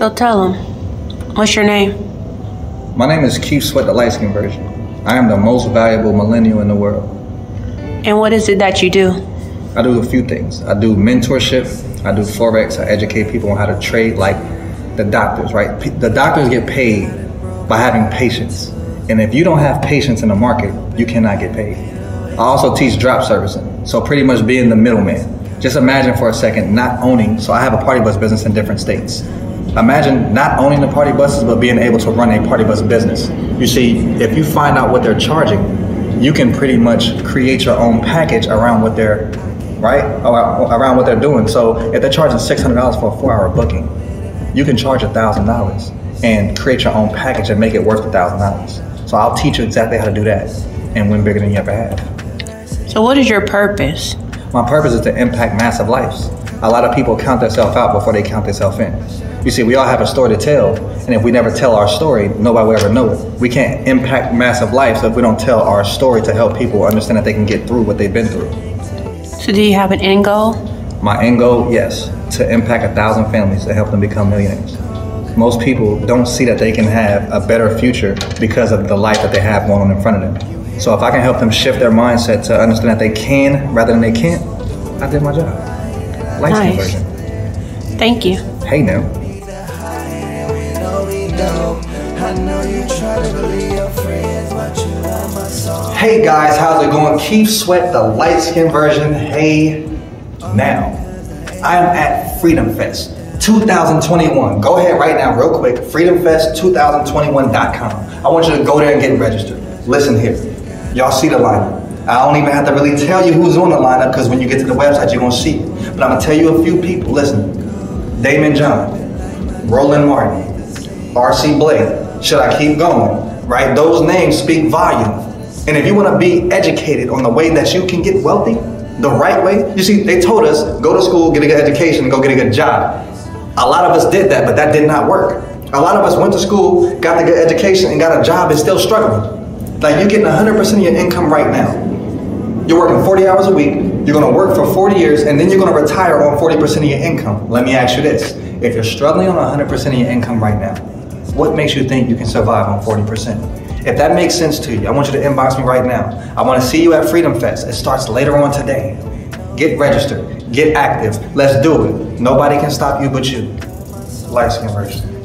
So tell him, what's your name? My name is Keith Sweat, the light skin version. I am the most valuable millennial in the world. And what is it that you do? I do a few things. I do mentorship, I do Forex, I educate people on how to trade like the doctors, right? P- The doctors get paid by having patience. And if you don't have patience in the market, you cannot get paid. I also teach drop servicing. So pretty much being the middleman. Just imagine for a second not owning, so I have a party bus business in different states. Imagine not owning the party buses, but being able to run a party bus business. You see, if you find out what they're charging, you can pretty much create your own package around what they're, right? Around what they're doing. So if they're charging $600 for a four hour booking, you can charge $1,000 and create your own package and make it worth $1,000. So I'll teach you exactly how to do that and win bigger than you ever have. So what is your purpose? My purpose is to impact massive lives. A lot of people count themselves out before they count themselves in. You see, we all have a story to tell, and if we never tell our story, nobody will ever know it. We can't impact massive lives if we don't tell our story to help people understand that they can get through what they've been through. So do you have an end goal? My end goal, yes, to impact a thousand families to help them become millionaires. Most people don't see that they can have a better future because of the life that they have going on in front of them. So if I can help them shift their mindset to understand that they can rather than they can't, I did my job. Light skin Nice. version. Thank you. Hey now. Hey guys, how's it going? Keith Sweat, the light skin version. Hey now. I am at Freedom Fest 2021. Go ahead right now, real quick. FreedomFest2021.com. I want you to go there and get registered. Listen here. Y'all see the lineup. I don't even have to really tell you who's on the lineup because when you get to the website, you're going to see it. But I'm going to tell you a few people. Listen Daymond John, Roland Martin, R.C. Blake. Should I keep going? Right? Those names speak volume. And if you want to be educated on the way that you can get wealthy, the right way, you see, they told us go to school, get a good education, go get a good job. A lot of us did that, but that did not work. A lot of us went to school, got a good education, and got a job and still struggling. Like you're getting 100% of your income right now. You're working 40 hours a week, you're gonna work for 40 years, and then you're gonna retire on 40% of your income. Let me ask you this if you're struggling on 100% of your income right now, what makes you think you can survive on 40%? If that makes sense to you, I want you to inbox me right now. I wanna see you at Freedom Fest. It starts later on today. Get registered, get active, let's do it. Nobody can stop you but you. Light skin version.